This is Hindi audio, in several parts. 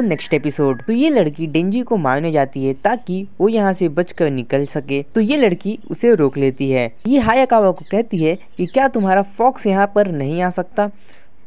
नेक्स्ट एपिसोड तो ये लड़की डेंजी को मारने जाती है ताकि वो यहाँ से बचकर निकल सके। तो ये लड़की उसे रोक लेती है। ये हायाकावा को कहती है कि क्या तुम्हारा फॉक्स यहाँ पर नहीं आ सकता?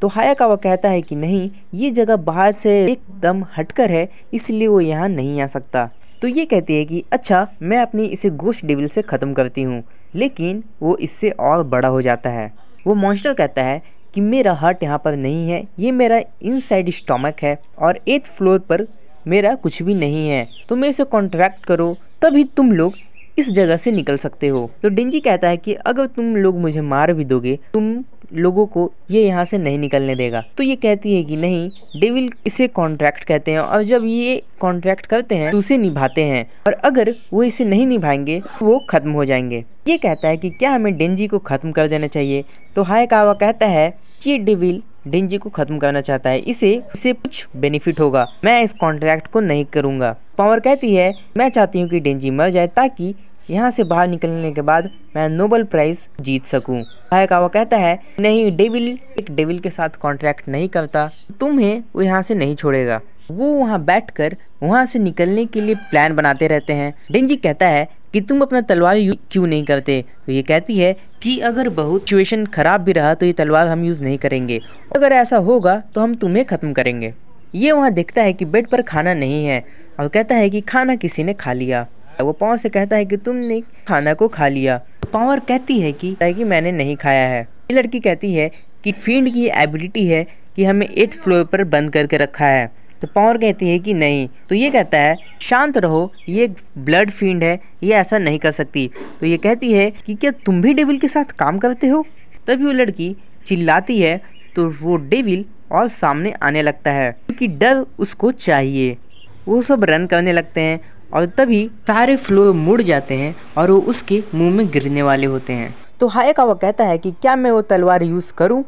तो हायाकावा कहता है कि नहीं, ये जगह बाहर से एकदम हटकर है, इसलिए वो यहाँ नहीं आ सकता। तो ये कहती है कि अच्छा मैं अपनी इसे गोश्त डेविल से ख़त्म करती हूँ, लेकिन वो इससे और बड़ा हो जाता है। वो मॉन्स्टर कहता है कि मेरा हार्ट यहाँ पर नहीं है, ये मेरा इनसाइड स्टॉमक है और एथ फ्लोर पर मेरा कुछ भी नहीं है। तुम इसे कॉन्ट्रैक्ट करो, तभी तुम लोग इस जगह से निकल सकते हो। तो डिंजी कहता है कि अगर तुम लोग मुझे मार भी दोगे, तुम लोगों को ये यहाँ से नहीं निकलने देगा। तो ये कहती है कि नहीं डेविल इसे कॉन्ट्रैक्ट कहते हैं और जब ये कॉन्ट्रैक्ट करते हैं तो उसे निभाते हैं। और अगर वो इसे नहीं निभाएँगे तो वो खत्म हो जाएँगे। ये कहता है कि क्या हमें डेंजी को खत्म कर देना चाहिए? तो हाय कावा कहता है कि डेविल डेंजी को खत्म करना चाहता है, इसे, उसे कुछ बेनिफिट होगा। मैं इस कॉन्ट्रैक्ट को नहीं करूँगा। पावर कहती है, मैं चाहती हूँ कि डेंजी मर जाए ताकि यहाँ से बाहर निकलने के बाद मैं नोबल प्राइज जीत सकूँ। कावा कहता है, नहीं डेविल एक डेविल के साथ कॉन्ट्रैक्ट नहीं करता। तुम्हें वो यहाँ से नहीं छोड़ेगा। वो वहाँ बैठकर वहाँ से निकलने के लिए प्लान बनाते रहते हैं। डेंजी कहता है कि तुम अपना तलवार क्यों नहीं करते? तो ये कहती है कि अगर बहुत सिचुएशन खराब भी रहा तो ये तलवार हम यूज़ नहीं करेंगे। अगर ऐसा होगा तो हम तुम्हें ख़त्म करेंगे। ये वहाँ देखता है कि बेड पर खाना नहीं है और कहता है कि खाना किसी ने खा लिया। वो पावर से कहता है कि तुमने खाना को खा लिया। पावर कहती है कि कि मैंने नहीं खाया है। ये लड़की कहती है कि फ़ील्ड की एबिलिटी है कि हमें एट फ्लोर पर बंद करके रखा है। तो पावर कहती है कि नहीं। तो ये कहता है, शांत रहो, ये ब्लड फ़ील्ड है, ये ऐसा नहीं कर सकती। तो ये कहती है कि, क्या तुम भी डेविल के साथ काम करते हो? तभी वो लड़की चिल्लाती है तो वो डेविल और सामने आने लगता है, क्योंकि डर उसको चाहिए। वो सब रन करने लगते हैं और तभी सारे फ्लोर मुड़ जाते हैं और वो उसके मुँह में गिरने वाले होते हैं। तो हायकावा कहता है कि, क्या मैं वो तलवार यूज़ करूँ?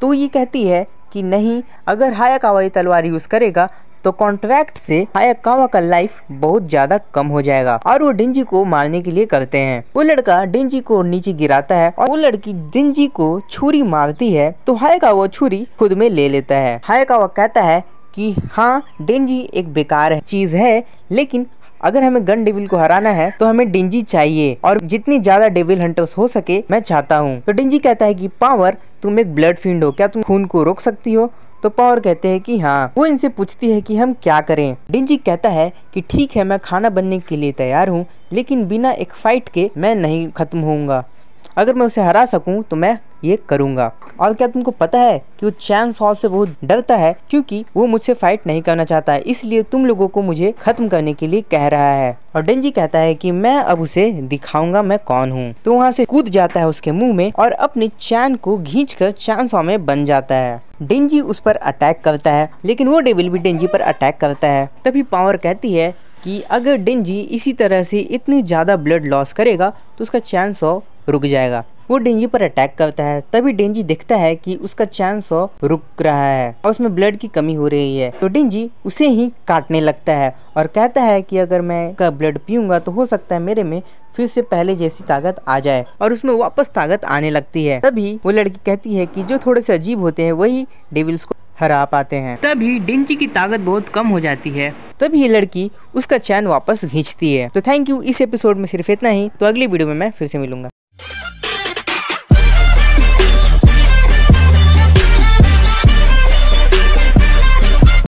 तो ये कहती है कि नहीं, अगर हायकावा ये तलवार यूज़ करेगा तो कॉन्ट्रैक्ट से हायकावा का लाइफ बहुत ज़्यादा कम हो जाएगा। और वो डिंजी को मारने के लिए करते हैं। वो लड़का डिंजी को नीचे गिराता है और वो लड़की डिंजी को छुरी मारती है तो हायकावा छुरी खुद में ले लेता है। हायकावा कहता है कि हाँ डेंजी एक बेकार चीज़ है, लेकिन अगर हमें गन डेविल को हराना है तो हमें डिंजी चाहिए। और जितनी ज़्यादा डेविल हंटर्स हो सके, मैं चाहता हूँ। तो डिंजी कहता है कि, पावर, तुम एक ब्लड फ़ील्ड हो। क्या तुम खून को रोक सकती हो? तो पावर कहते हैं कि हाँ। वो इनसे पूछती है कि, हम क्या करें? डिंजी कहता है कि, ठीक है, मैं खाना बनने के लिए तैयार हूँ, लेकिन बिना एक फाइट के मैं नहीं खत्म होऊँगा। अगर मैं उसे हरा सकूँ तो मैं ये करूँगा। और क्या तुमको पता है कि वो चैन सॉ से बहुत डरता है? क्योंकि वो मुझसे फाइट नहीं करना चाहता है। इसलिए तुम लोगों को मुझे खत्म करने के लिए कह रहा है। और डेंजी कहता है कि मैं अब उसे दिखाऊँगा मैं कौन हूँ। तो वहाँ से कूद जाता है उसके मुँह में और अपनी चैन को घींच कर चैन सॉ में बन जाता है। डेंजी उस पर अटैक करता है, लेकिन वो डेविल भी डेंजी पर अटैक करता है। तभी पावर कहती है कि अगर डेंजी इसी तरह से इतनी ज़्यादा ब्लड लॉस करेगा तो उसका चैन सौ रुक जाएगा। वो डेंजी पर अटैक करता है, तभी डेंजी देखता है कि उसका चांस रुक रहा है और उसमें ब्लड की कमी हो रही है। तो डेंजी उसे ही काटने लगता है और कहता है कि अगर मैं का ब्लड पीऊँगा तो हो सकता है मेरे में फिर से पहले जैसी ताकत आ जाए और उसमें वापस ताकत आने लगती है। तभी वो लड़की कहती है कि जो थोड़े से अजीब होते हैं, वही डेविल्स को हरा पाते हैं। तभी डिंची की ताकत बहुत कम हो जाती है। तभी ये लड़की उसका चैन वापस खींचती है। तो थैंक यू इस एपिसोड में सिर्फ़ इतना ही। तो अगली वीडियो में मैं फिर से मिलूँगा।